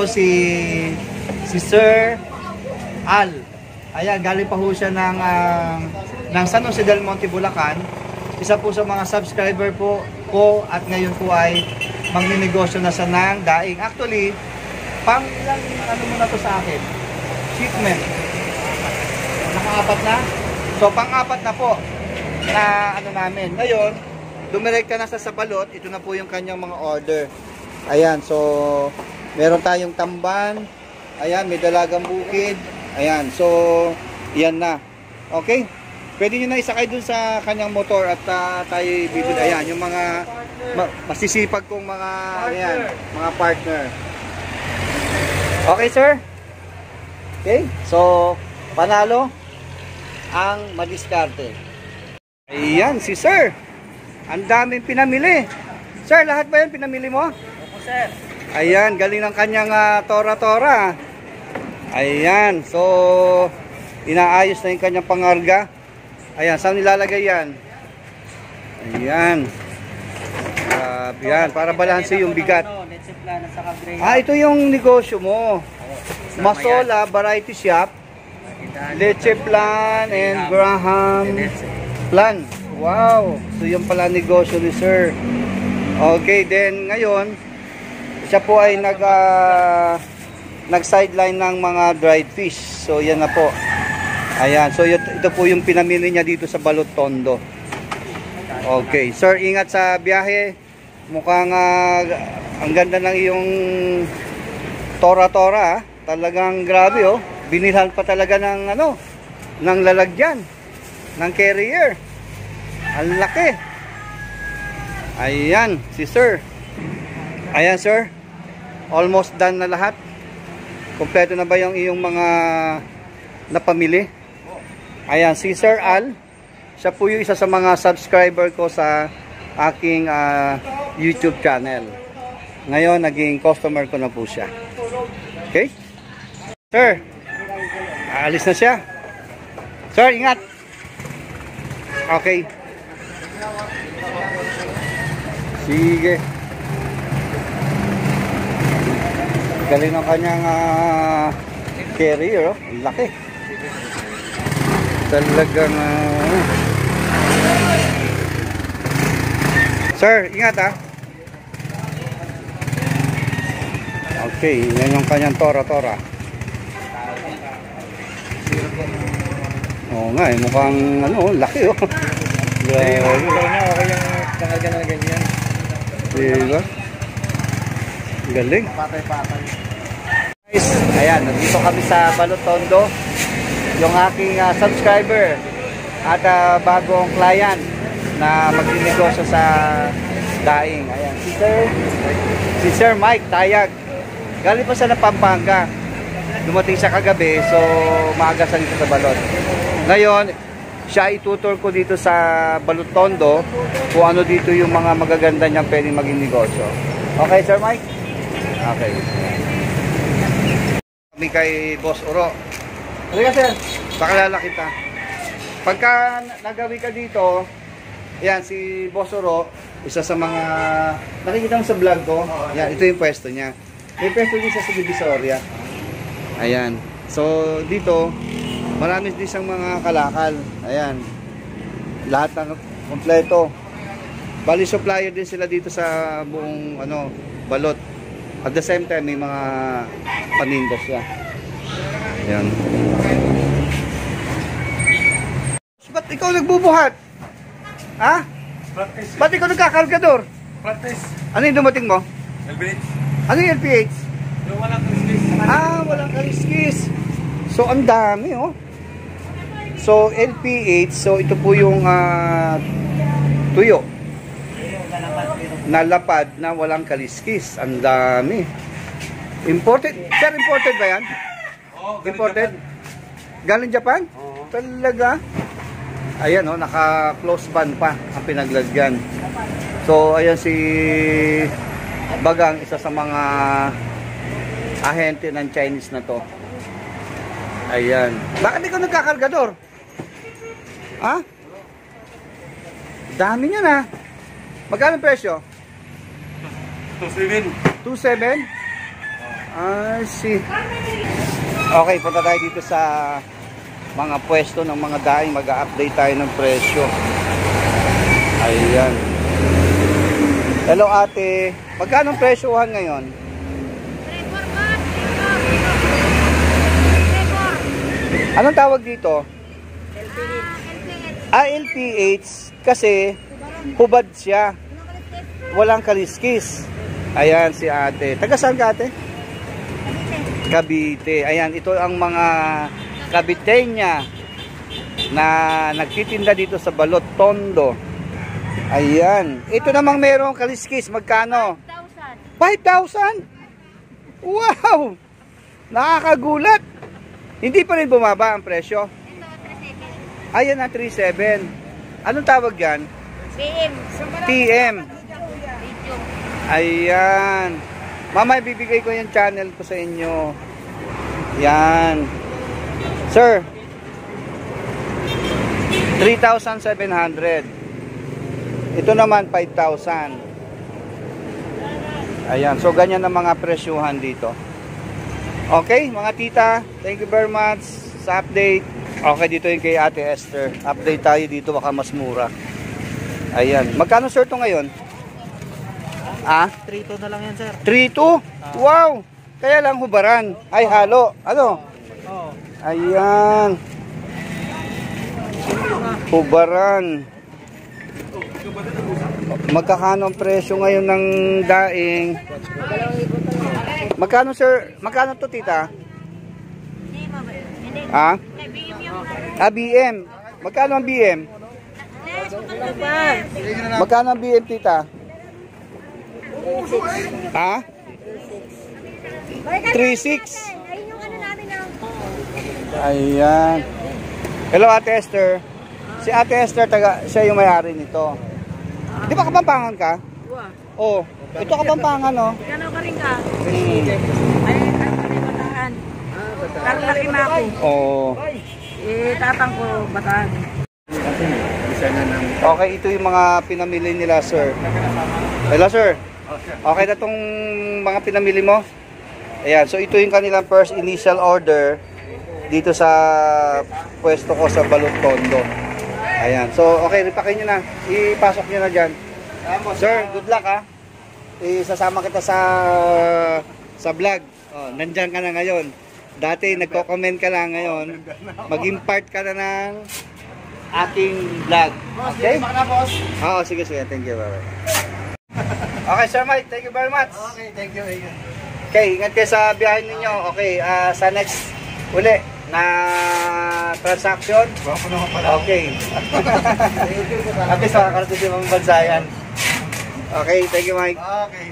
po si si Sir Al. Ayan, galing pa ho siya ng, ah, ng San Jose del Monte, Bulacan. Isa po sa mga subscriber po ko at ngayon po ay magninegosyo na sa ng daing. Actually, pang ilang ano mo na to sa akin? Shipment. Nakaapat na? So, pang-apat na po na ano namin. Ngayon, dumirekta na sa sabalot. Ito na po yung kanyang mga order. Ayan, so, meron tayong tamban. Ayan, may dalagang bukid. Ayan, so, yan na. Okay? Pwede nyo na isakay dun sa kanyang motor at ah, tayo bibili. Ayan, yung mga ma- masisipag kong mga, ayan, mga partner. Okay, sir? Okay, so, panalo ang madiskarte. Ayan, si sir. Ang daming pinamili. Sir, lahat ba yan pinamili mo? Opo, sir. Ayan, galing ng kanyang ah, tora-tora. Ayan, so inaayos na yung kanyang pangarga. Ayan, saan nilalagay yan? Ayan. Grabe yan, para balanse yung bigat. Ah, ito yung negosyo mo. Masola Variety Shop, Leche Plan and Graham Plan. Wow! So yung pala negosyo ni Sir. Okay, then ngayon, siya po ay nag ah, nag-sideline ng mga dried fish. So yan na po. Ayan, so ito, po yung pinamili niya dito sa Balot Tondo. Okay, sir, ingat sa biyahe. Mukhang ah, ang ganda ng iyong tora-tora. ah. Talagang grabe oh. Binilhan pa talaga ng ano, ng lalagyan, ng carrier. Ang laki. Ayan, si sir. Ayan, sir. Almost done na lahat. Kompleto na ba yung iyong mga napamili? Ayan, si Sir Al. Siya po yung isa sa mga subscriber ko sa aking ah, YouTube channel. Ngayon, naging customer ko na po siya. Okay? Sir, aalis na siya. Sir, ingat. Okay. Sige. Galing ng kanyang ah, carrier, oh. Laki. Talagang ah, Sir, ingat ah. Okay, yan yung kanyang tora-tora. Oo nga, eh, mukhang ano, laki oh. Grabe. ganyan. Diba? Galing. Patay-patay. Guys, ayan, nandito kami sa Balotondo. Yung aking ah, subscriber at ah, bagong client na magninegosyo sa daing. Ayan, si Sir, si Sir Mike Tayag. Galing pa siya ng Pampanga. Dumating siya kagabi, so maaga siya dito sa Balot. Ngayon, siya itutur ko dito sa Balotondo kung ano dito yung mga magaganda niyang pwedeng maging negosyo. Okay, Sir Mike? Okay. Kami kay Boss Uro. Halika sir, pakalala kita. Pagka nagawi ka dito, yan si Boss Uro, isa sa mga nakikita mo sa vlog ko. Yan, ito yung pwesto niya. May pwesto din siya sa Divisoria. Ayan. So dito, marami din siyang mga kalakal. Ayan. Lahat ng kompleto. Bali supplier din sila dito sa buong ano, balot. At the same time, may mga panindos siya. Ayan. Ba't ikaw nagbubuhat? Ha? Practice. Ba't ikaw nagkakargador? Practice. Ano yung dumating mo? Elbit. Ano yung LPH? Yung walang kristis. Ah, walang kaliskis. So, ang dami, oh. So, LPH, so ito po yung ah, tuyo. Nalapad na walang kaliskis. Ang dami. Imported? Sir, imported ba yan? Oo, Imported? Galing Japan? Oo. Talaga? Ayan, oh, naka-close band pa ang pinaglagyan. So, ayan si Bagang, isa sa mga ahente ng Chinese na to. Ayan. Bakit ikaw nagkakargador? Ha? Dami niya na. Magkano presyo? 2-7. 2.7? I see. Okay, punta tayo dito sa mga pwesto ng mga daing. Mag-update tayo ng presyo. Ayan. Hello ate. Magkano ang presyohan ngayon? Anong tawag dito? Ah, LPH kasi hubad siya. Walang kaliskis. Ayan si ate. Taga saan ka ate? Cavite. Ayan, ito ang mga Caviteña na nagtitinda dito sa Balot Tondo. Ayan. Ito namang merong kaliskis. Magkano? 5,000? Wow! Nakakagulat. Hindi pa rin bumaba ang presyo. Ayan na 37. Anong tawag yan? PM. TM. Ayan. Mama, ibibigay ko yung channel ko sa inyo. Yan. Sir. 3,700. Ito naman 5,000. Ayan. So, ganyan ang mga presyuhan dito. Okay, mga tita. Thank you very much sa update. Okay, dito yung kay Ate Esther. Update tayo dito, baka mas mura. Ayan. Magkano sir to ngayon? Ah? 3 na lang yan, sir. 3-2? Wow! Kaya lang hubaran. Ay, halo. Ano? Oo. Ayan. Hubaran. Magkakano ang presyo ngayon ng daing? Magkano sir? Magkano to tita? Yung... Ah, BM. Magkano ang BM? Ano? Magkano ang BM tita? Ha? 3-6. Ayun yung ano namin ng... Ayan. Hello Ate Esther. Si Ate Esther, taga, siya yung may-ari nito. Di ba kapampangan ka? Oo. Oh, ito kapampangan, no? Gano'n ka rin ka? Hmm. Ay, ano ka rin batahan? Karlaki na ako. Oo. Eh, tatang ko batahan. Okay, ito yung mga pinamili nila, sir. Hello, sir. Okay na tong mga pinamili mo? Ayan, so ito yung kanilang first initial order dito sa pwesto ko sa Balot Tondo. Ayan, so okay, ripakin nyo na. Ipasok nyo na dyan. Sir, good luck ha. Isasama kita sa sa vlog. Oh, nandyan ka na ngayon. Dati nagko-comment ka lang ngayon. Maging part ka na ng aking vlog. Okay? Oo, sige, sige. Thank you. Bye-bye. Okay, Sir Mike. Thank you very much. Okay, thank you. Thank you. Okay, ingat kayo sa biyahe ninyo. Okay, ah, sa next uli na transaction. Guwapo naman pala. Okay. At least makakarating din mga bansa yan. Okay, thank you Mike. Okay.